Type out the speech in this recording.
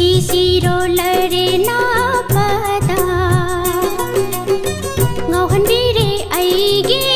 शिशिरो लरे नापदा गौहन बिरे ऐगे